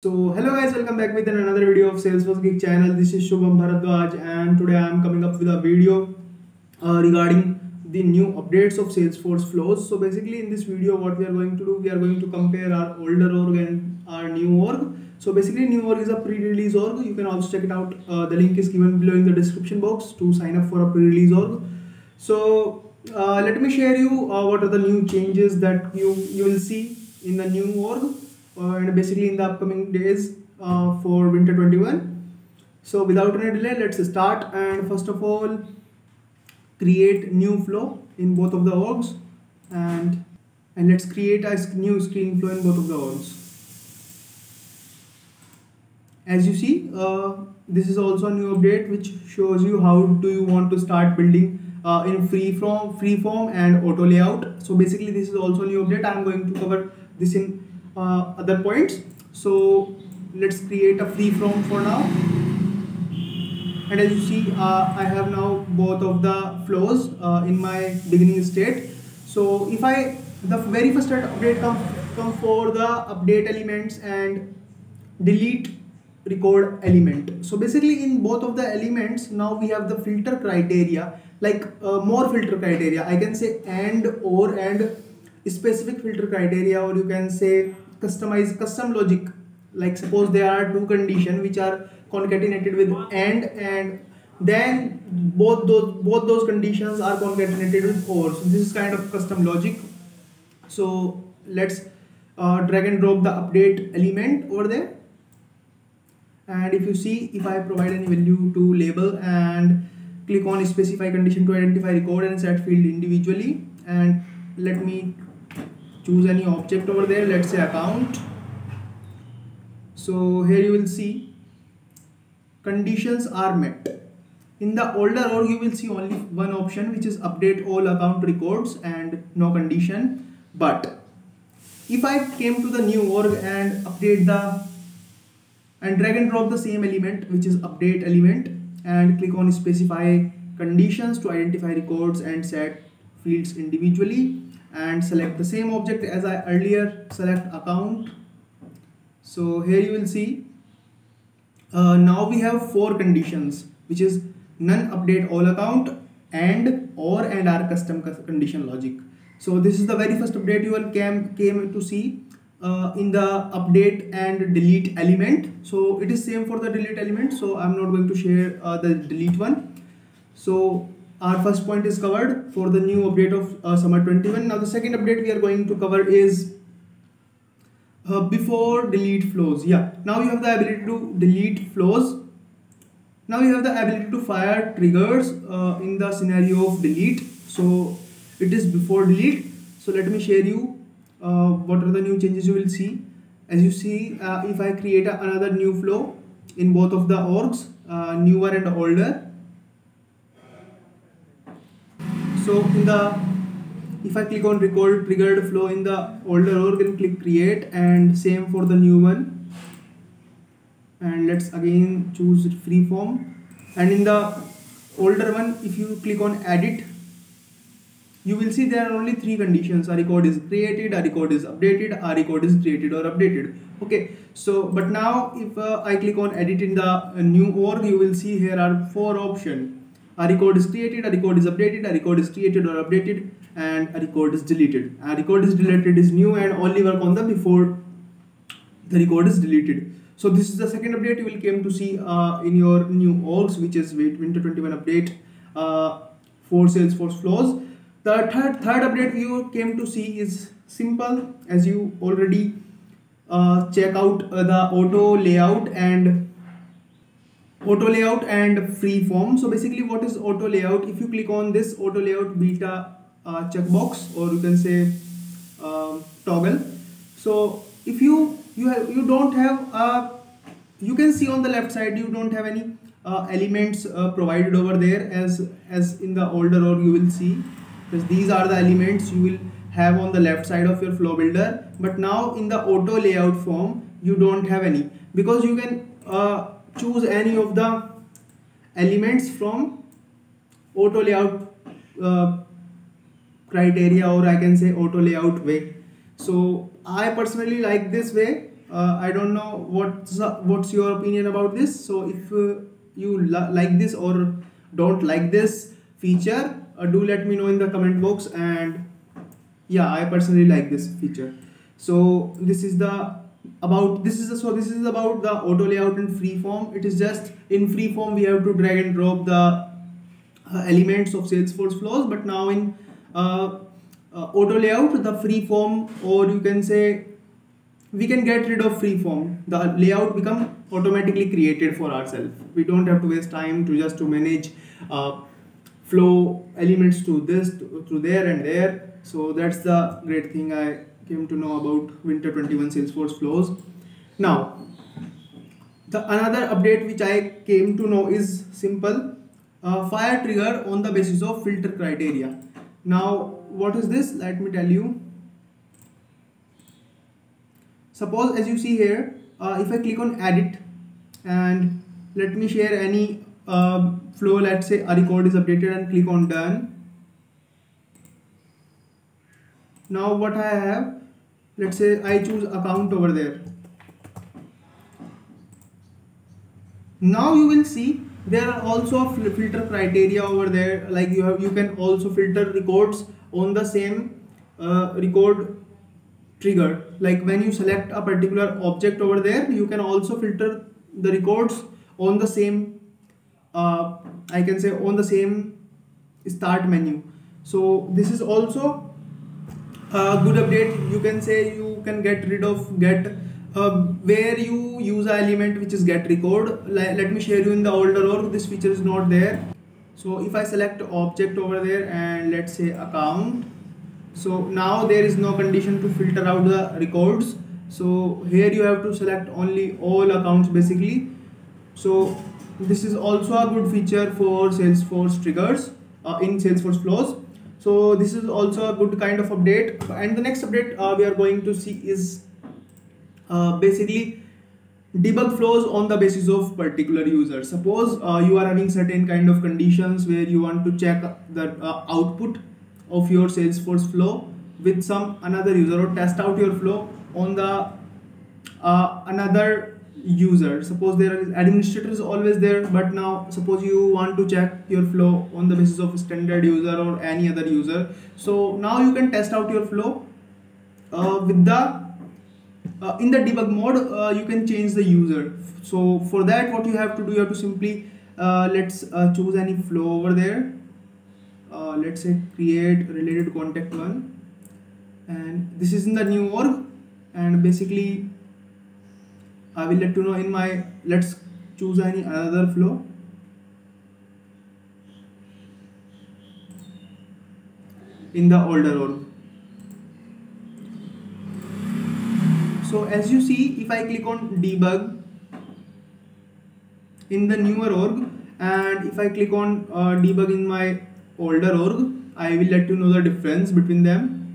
So hello guys, welcome back with another video of Salesforce Geek channel. This is Shubham Bharadwaj and today I am coming up with a video uh, regarding the new updates of Salesforce flows. So basically in this video what we are going to do, we are going to compare our older org and our new org. So basically new org is a pre-release org. You can also check it out. Uh, the link is given below in the description box to sign up for a pre-release org. So uh, let me share you uh, what are the new changes that you, you will see in the new org and basically in the upcoming days uh, for winter 21 so without any delay let's start. And first of all create new flow in both of the orgs. And and let's create a new screen flow in both of the orgs. As you see uh, this is also a new update which shows you how do you want to start building uh, in free form free form and auto layout. So basically this is also a new update. I'm going to cover this in uh, other points. So let's create a free form for now. And as you see uh, I have now both of the flows uh, in my beginning state. So if I the very first update come, come for the update elements and delete record element. So basically in both of the elements now we have the filter criteria like uh, more filter criteria. I can say and or and specific filter criteria or you can say customize custom logic. Like suppose there are two conditions which are concatenated with and and then both those both those conditions are concatenated with or. So this is kind of custom logic. So let's uh, drag and drop the update element over there. And if you see if I provide any value to label and click on specify condition to identify record and set field individually and let me choose any object over there let's say account. So here you will see conditions are met. In the older org you will see only one option which is update all account records and no condition. But if I came to the new org and update the and drag and drop the same element which is update element and click on specify conditions to identify records and set fields individually and select the same object as I earlier select account. So here you will see uh, now we have four conditions which is none update all account and or and our custom condition logic. So this is the very first update you will came, came to see uh, in the update and delete element. So it is same for the delete element so I'm not going to share uh, the delete one. So our first point is covered for the new update of uh, summer 21 now the second update we are going to cover is uh, before delete flows. Yeah. Now you have the ability to delete flows. Now you have the ability to fire triggers uh, in the scenario of delete. So it is before delete. So let me share you uh, what are the new changes you will see. As you see uh, if I create a, another new flow in both of the orgs uh, newer and older so in the if I click on record triggered flow in the older org and click create and same for the new one. And let's again choose free form. And in the older one if you click on edit you will see there are only three conditions. A record is created a record is updated a record is created or updated. Okay so but now if uh, I click on edit in the uh, new org you will see here are four options a record is created, a record is updated, a record is created or updated, and a record is deleted. A record is deleted is new and only work on the before the record is deleted. So this is the second update you will came to see uh, in your new orgs, which is Winter 21 update uh, for Salesforce flows. The third third update you came to see is simple, as you already uh, check out uh, the auto layout and auto layout and free form. So basically what is auto layout? If you click on this auto layout beta uh, checkbox or you can say uh, toggle. So if you you have you don't have a you can see on the left side you don't have any uh, elements uh, provided over there as as in the older or you will see. Because these are the elements you will have on the left side of your flow builder. But now in the auto layout form you don't have any. Because you can uh, choose any of the elements from auto layout uh, criteria or I can say auto layout way. So I personally like this way. Uh, I don't know what's uh, what's your opinion about this. So if uh, you like this or don't like this feature uh, do let me know in the comment box and yeah I personally like this feature. So this is the about this is so this is about the auto layout in freeform. It is just in freeform we have to drag and drop the uh, elements of salesforce flows but now in uh, uh, auto layout the freeform or you can say we can get rid of freeform. The layout become automatically created for ourselves. We don't have to waste time to just to manage uh, flow elements to this to, to there and there. So that's the great thing i came to know about winter 21 salesforce flows. Now the another update which i came to know is simple. Uh, fire trigger on the basis of filter criteria. Now what is this? Let me tell you. Suppose as you see here uh, if i click on edit and let me share any uh, flow. Let's say a record is updated and click on done now what I have let's say I choose account over there. Now you will see there are also filter criteria over there like you have you can also filter records on the same uh, record trigger. Like when you select a particular object over there you can also filter the records on the same uh, I can say on the same start menu. So this is also a good update you can say you can get rid of get uh, where you use a element which is get record. Let, let me share you in the older org this feature is not there. So if I select object over there and let's say account so now there is no condition to filter out the records. So here you have to select only all accounts basically. So this is also a good feature for Salesforce triggers uh, in Salesforce flows so this is also a good kind of update. And the next update uh, we are going to see is uh, basically debug flows on the basis of particular user suppose uh, you are having certain kind of conditions where you want to check the uh, output of your salesforce flow with some another user or test out your flow on the uh, another user. Suppose there is administrator is always there but now suppose you want to check your flow on the basis of standard user or any other user. So now you can test out your flow uh, with the uh, in the debug mode uh, you can change the user. So for that what you have to do you have to simply uh, let's uh, choose any flow over there. Uh, let's say create related contact one. And this is in the new org. And basically I will let you know in my let's choose any other flow. In the older org so as you see if I click on debug in the newer org and if I click on uh, debug in my older org I will let you know the difference between them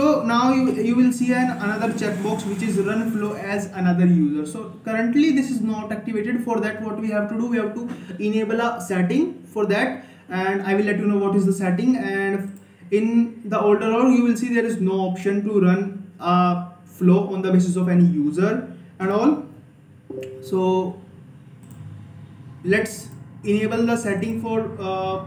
so now you, you will see an another checkbox which is run flow as another user. So currently this is not activated. For that what we have to do we have to enable a setting for that. And I will let you know what is the setting. And in the older org you will see there is no option to run a flow on the basis of any user and all. So let's enable the setting for uh,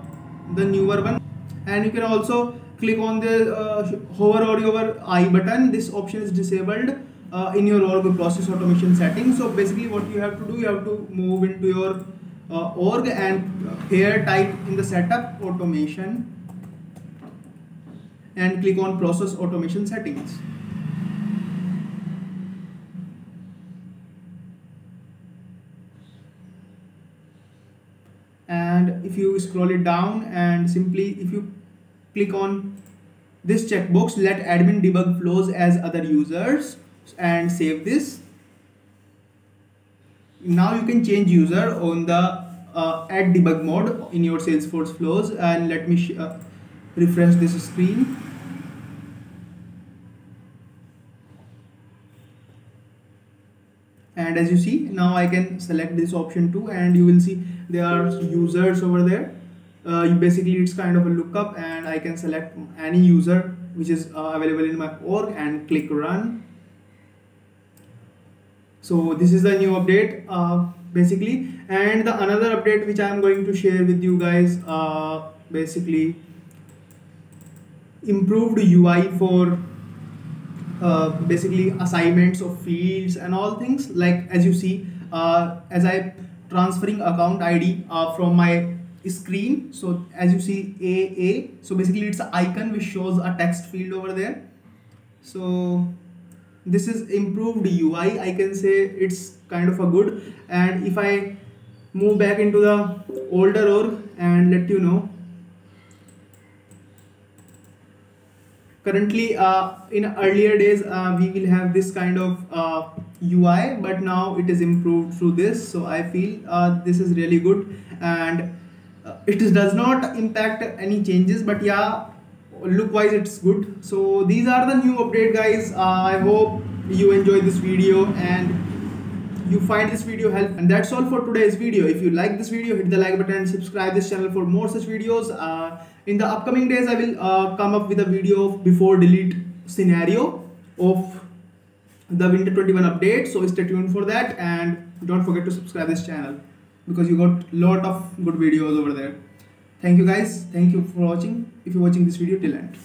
the newer one. And you can also click on the uh, hover over your I button. This option is disabled uh, in your org process automation settings. So basically what you have to do you have to move into your uh, org and here type in the setup automation and click on process automation settings. And if you scroll it down and simply if you click on this checkbox let admin debug flows as other users and save this. Now you can change user on the uh, add debug mode in your salesforce flows and let me uh, refresh this screen. And as you see now I can select this option too and you will see there are users over there uh, basically it's kind of a lookup and I can select any user which is uh, available in my org and click run. So this is the new update uh, basically. And the another update which I am going to share with you guys uh, basically improved UI for uh, basically assignments of fields and all things. Like as you see uh, as I transferring account ID uh, from my screen. So as you see AA so basically it's an icon which shows a text field over there. So this is improved UI I. Can say it's kind of a good. And if I move back into the older org and let you know currently uh, in earlier days uh, we will have this kind of uh, UI but now it is improved through this. So I feel uh, this is really good. And it does not impact any changes but yeah look wise it's good. So these are the new update guys. Uh, I hope you enjoy this video and you find this video helpful. And that's all for today's video. If you like this video hit the like button and subscribe this channel for more such videos. Uh, in the upcoming days i will uh, come up with a video of before delete scenario of the winter 21 update. So stay tuned for that and don't forget to subscribe this channel because you got lot of good videos over there. Thank you guys. Thank you for watching. If you're watching this video till end